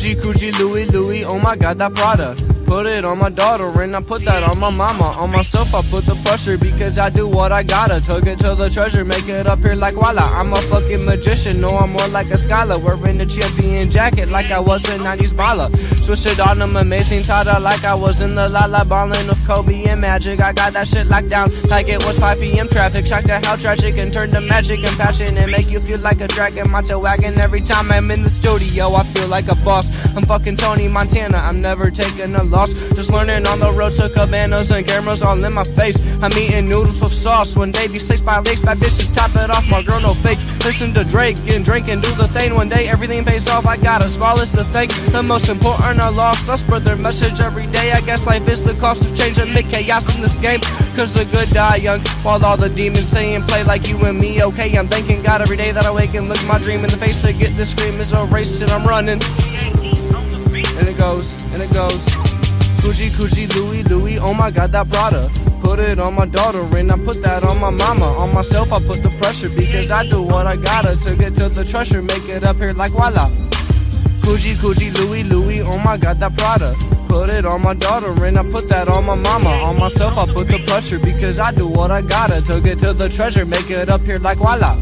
Coogi, Coogi, Louis, Louis. Oh my god, that Prada. Put it on my daughter and I put that on my mama. On myself, I put the pressure because I do what I gotta. Took it to the treasure, make it up here like voila. I'm a fucking magician, no, I'm more like a scholar. Wearing a champion jacket like I was a 90s baller. Switch it on, I'm amazing Tada like I was in the La La ballin' with Kobe and Magic. I got that shit locked down like it was 5 p.m. traffic. Shocked at how tragic and turned to magic and passion and make you feel like a dragon. Tail wagging every time I'm in the studio. I feel like a boss. I'm fucking Tony Montana. I'm never taking a loss lost. Just learning on the road to cabanas and cameras all in my face. I'm eating noodles with sauce when baby six by legs, bad bitches top it off. My girl no fake. Listen to Drake and drink and do the thing. One day everything pays off. I got a smallest to thank. The most important are lost. I spread their message every day. I guess life is the cost of change and make chaos in this game. Cause the good die young while all the demons say and play like you and me. Okay, I'm thanking God every day that I wake and look my dream in the face to get this scream is a race and I'm running. And it goes, and it goes. Coogi, Coogi, Louis, Louis, oh my god, that Prada. Put it on my daughter and I put that on my mama. On myself, I put the pressure because I do what I gotta to get to the treasure, make it up here like voila. Coogi, Coogi, Louis, Louis, oh my god, that Prada. Put it on my daughter and I put that on my mama. On myself, I put the pressure because I do what I gotta to get to the treasure, make it up here like voila.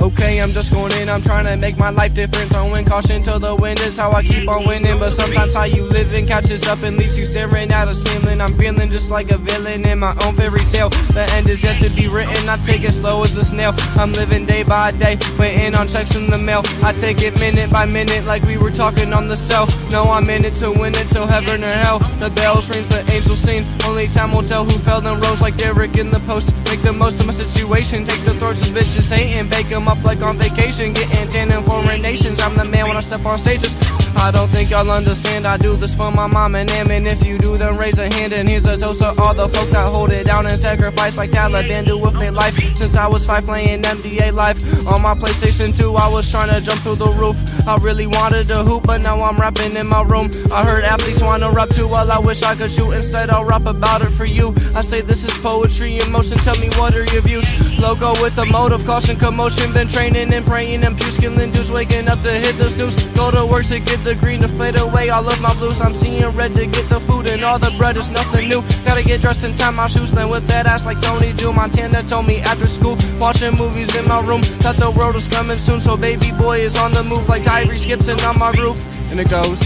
Okay, I'm just going in, I'm trying to make my life different. Throwing caution to the wind is how I keep on winning. But sometimes how you living catches up and leaves you staring at a ceiling. I'm feeling just like a villain in my own fairy tale. The end is yet to be written, I take it slow as a snail. I'm living day by day, waiting on checks in the mail. I take it minute by minute, like we were talking on the cell. No, I'm in it to win it till heaven or hell. The bells rings, the angels sing. Only time will tell who fell and rose like Derek in the post. Make the most of my situation, take the throats of bitches hating, bake them up like on vacation, getting tan in foreign nations. I'm the man when I step on stages. I don't think y'all understand. I do this for my mom and them. And if you do, then raise a hand. And here's a toast to all the folk that hold it down and sacrifice like Taliban do with their life. Since I was five playing NBA Live on my PlayStation 2, I was trying to jump through the roof. I really wanted to hoop, but now I'm rapping in my room. I heard athletes wanna rap too. Well, I wish I could shoot. Instead, I'll rap about it for you. I say this is poetry in motion. Tell me what are your views? Logo with a motive, caution, commotion. Been training and praying and pew skilling dudes waking up to hit the snooze. Go to work to get the green to fade away all of my blues. I'm seeing red to get the food and all the bread is nothing new. Gotta get dressed and tie my shoes, then with that ass like Tony do. Montana told me after school, watching movies in my room, that the world is coming soon. So baby boy is on the move like Tyrese Gibson on my roof. And it goes,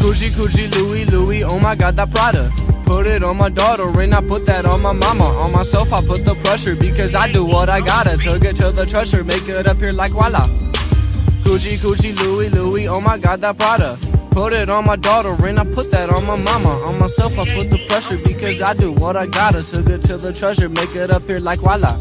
Coogi, Coogi, Louis, Louis, oh my god, that Prada. Put it on my daughter and I put that on my mama. On myself, I put the pressure because I do what I gotta to get to the treasure, make it up here like voila. Coogi, Coogi, Louis, Louis, oh my god, that Prada. Put it on my daughter and I put that on my mama. On myself, I put the pressure because I do what I gotta to get to the treasure, make it up here like voila.